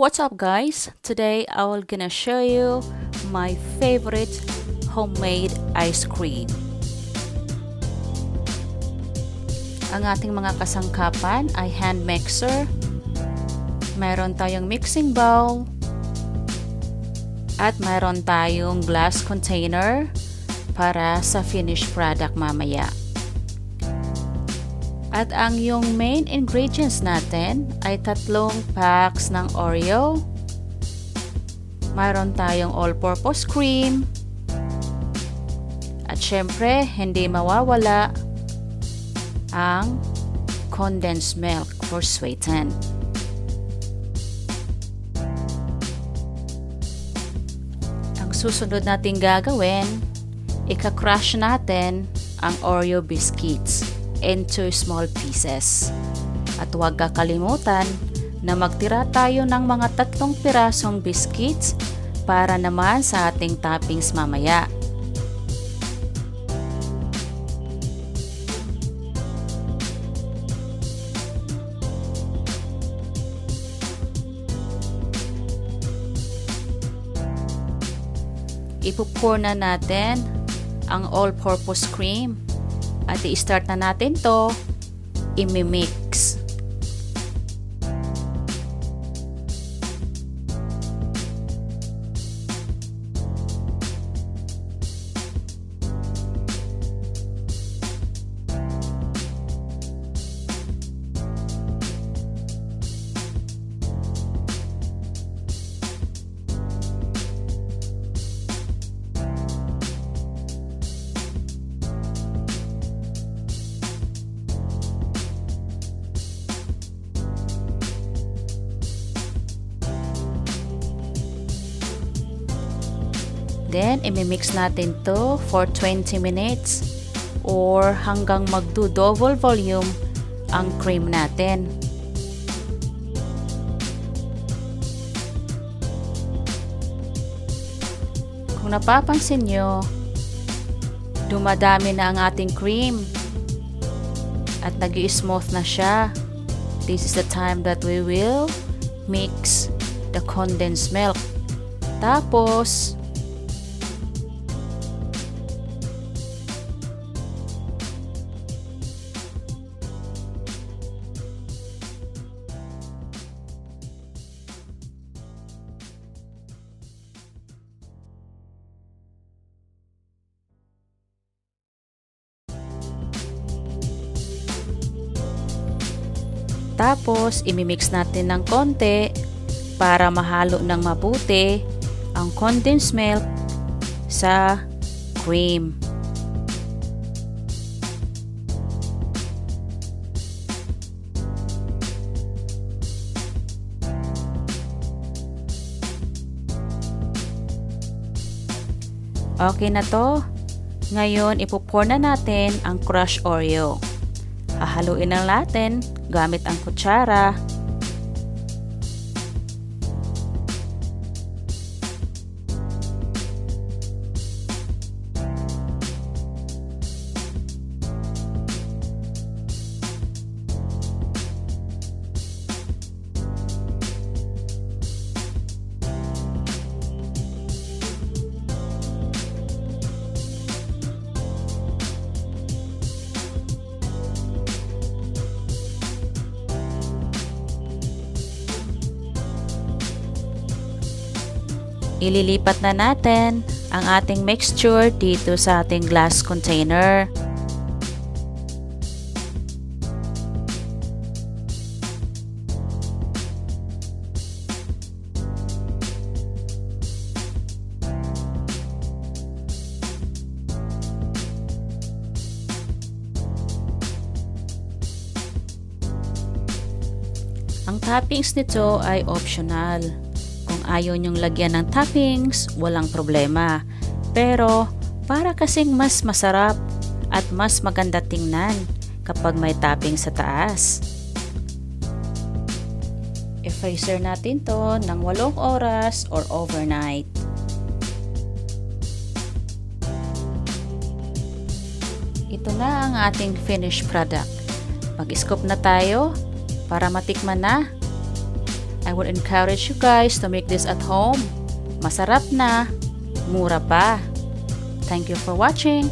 What's up guys? Today I will gonna show you my favorite homemade ice cream. Ang ating mga kasangkapan ay hand mixer. Meron tayong mixing bowl. At meron tayong glass container para sa finished product mamaya. At ang yung main ingredients natin ay tatlong packs ng Oreo. Mayroon tayong all-purpose cream. At syempre, hindi mawawala ang condensed milk for sweeten. Ang susunod natin gagawin, ika-crush natin ang Oreo biscuits into small pieces. At huwag kakalimutan na magtira tayo ng mga tatlong pirasong biscuits para naman sa ating toppings mamaya. Ipupour na natin ang all-purpose cream at i-start na natin to imimix. Then, imimix natin to for 20 minutes or hanggang magdo double volume ang cream natin. Kung napapansin nyo, dumadami na ang ating cream at nag smooth na siya. This is the time that we will mix the condensed milk. Tapos, Tapos, imimix natin ng konti para mahalo ng mabuti ang condensed milk sa cream. Okay na to. Ngayon, ipupour na natin ang crushed Oreo. Hahaluin lang natin gamit ang kutsara. Ililipat na natin ang ating mixture dito sa ating glass container. Ang toppings nito ay optional. Kung ayaw nyong lagyan ng toppings, walang problema. Pero para kasing mas masarap at mas maganda tingnan kapag may topping sa taas. I-freezer natin to ng 8 oras or overnight. Ito na ang ating finished product. Mag-scoop na tayo para matikman na I would encourage you guys to make this at home. Masarap na, mura pa. Thank you for watching.